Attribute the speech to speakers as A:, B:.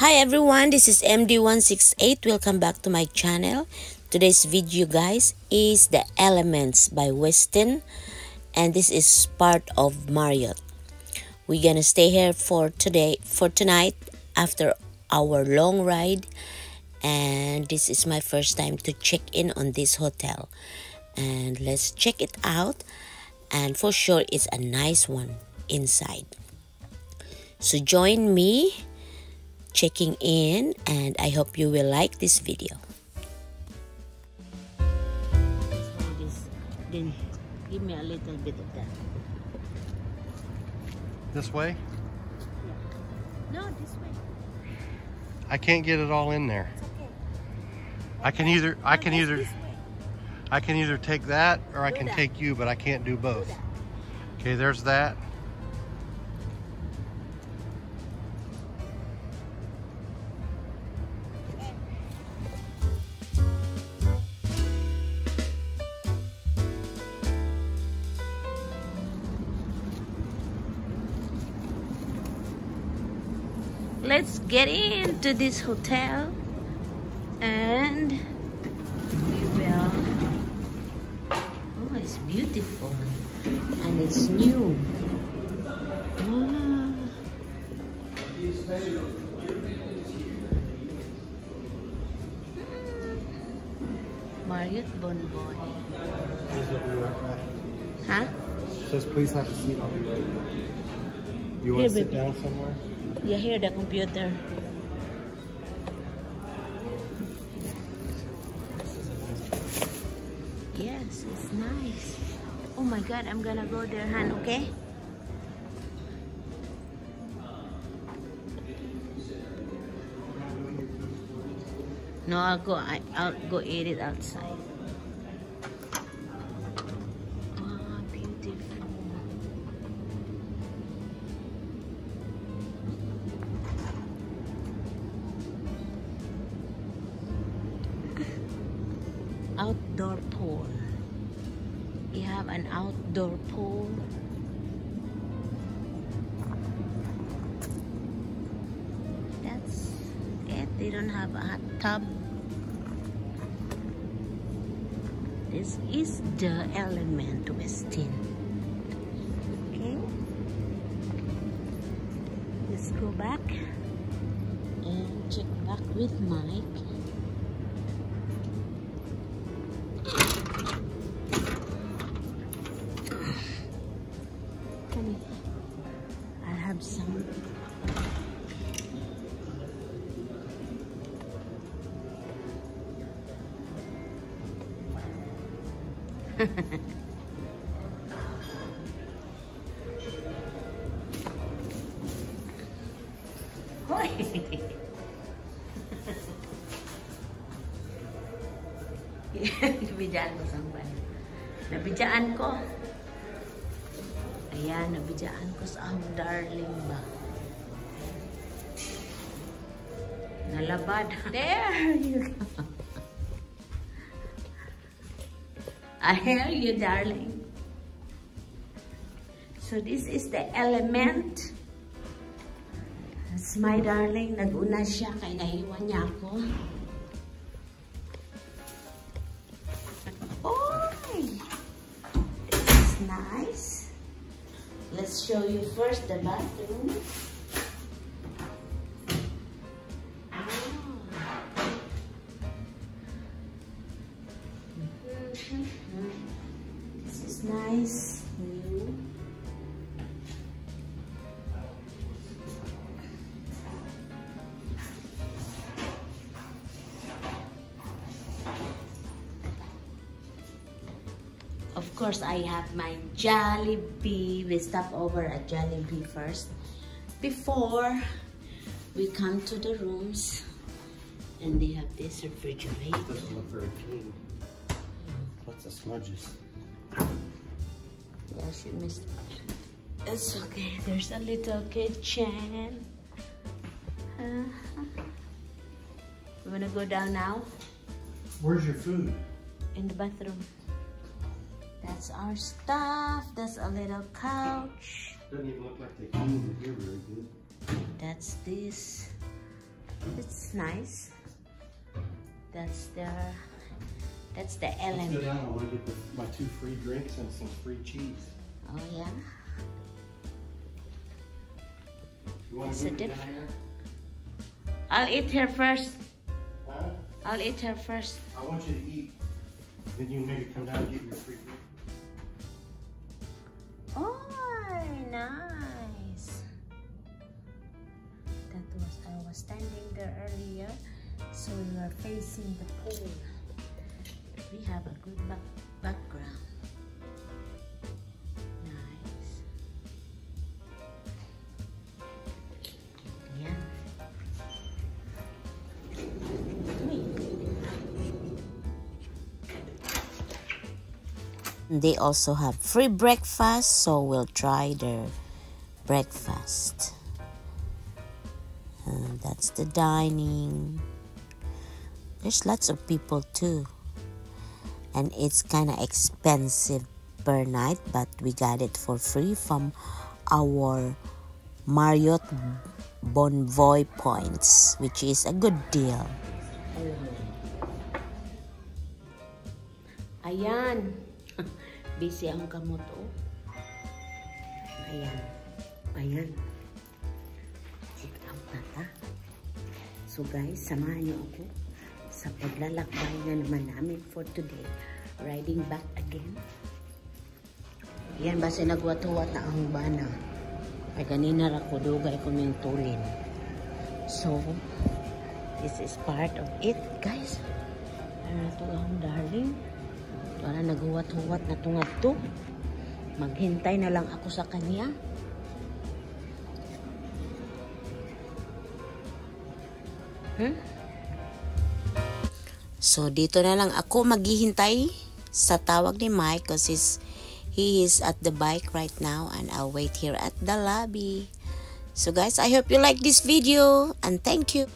A: Hi everyone, this is MD168. Welcome back to my channel. Today's video guys is The Elements by Westin and this is part of Marriott. We're gonna stay here for today for tonight after our long ride and this is my first time to check in on this hotel and let's check it out and for sure it's a nice one inside. So join me checking in and I hope you will like this video. then give me a little bit of that.
B: This way?
A: No, this way.
B: I can't get it all in there.
A: okay.
B: I can either I can either I can either take that or I can
A: that.
B: take you, but I can't do
A: Do
B: both.
A: that.
B: Okay, there's that.
A: Let's get into this hotel and we will. Oh, it's beautiful and it's new. Wow. Marriott Bonvoy. Huh?
B: Says please have a seat. I'll be right You
A: wanna Here, sit
B: down somewhere?
A: You hear the computer. Yes, it's nice. Oh my god, I'm gonna go there, Han, okay? No, I'll go I, I'll go eat it outside. Outdoor pool. You have an outdoor pool. That's it. They don't have a hot tub. This is the element Westin. Okay. Let's go back and check back with Mike. Hoy! Nabidaan ko sa ban. Nabidaan ko. Ayan, nabidaan ko sa ang darling ba. Nalabad. There you go. I hear you, darling. So this is the element. That's my darling. Nag-una siya kay nahiwan niya ako. Oy! This is nice. Let's show you first the bathroom. Nice. Of course, I have my Jollibee. We stop over at Jollibee first before we come to the rooms. And they have this refrigerator.
B: Very clean. Lots of smudges.
A: Yeah, she missed. It's okay. There's a little kitchen. Uh-huh. You wanna go down now?
B: Where's your food?
A: In the bathroom. That's our stuff. That's a little couch.
B: Doesn't even look like they cleaned it here very good.
A: That's this. It's nice. That's the that's the
B: Let's go
A: element.
B: down. I want to get the, my two free drinks and some free cheese.
A: Oh yeah.
B: You want
A: It's
B: to
A: a
B: here?
A: I'll eat her first.
B: Huh?
A: I'll eat her first.
B: I want you to eat. Then you maybe come down and get your free drink.
A: Oh, nice. That was I was standing there earlier, so we were facing the pool. We have a good back background. They also have free breakfast, so we'll try their breakfast. And that's the dining. There's lots of people too. And it's kind of expensive per night, but we got it for free from our Marriott Bonvoy points, which is a good deal. Ayan. Busy ang kamot, oh. Ayan. Ayan. Check out na ta. So guys, samahan niyo ako sa paglalakbay na naman namin for today. Riding back again. Yan, basta nagwatuwat na ang bana. Ay, kanina ra ko yung tulin. So, this is part of it, guys. Ano to ang darling? Para naghuwat-huwat na tungad to. Maghintay na lang ako sa kanya. Hmm? So, dito na lang ako maghihintay sa tawag ni Mike because he is at the bike right now and I'll wait here at the lobby. So guys, I hope you like this video and thank you.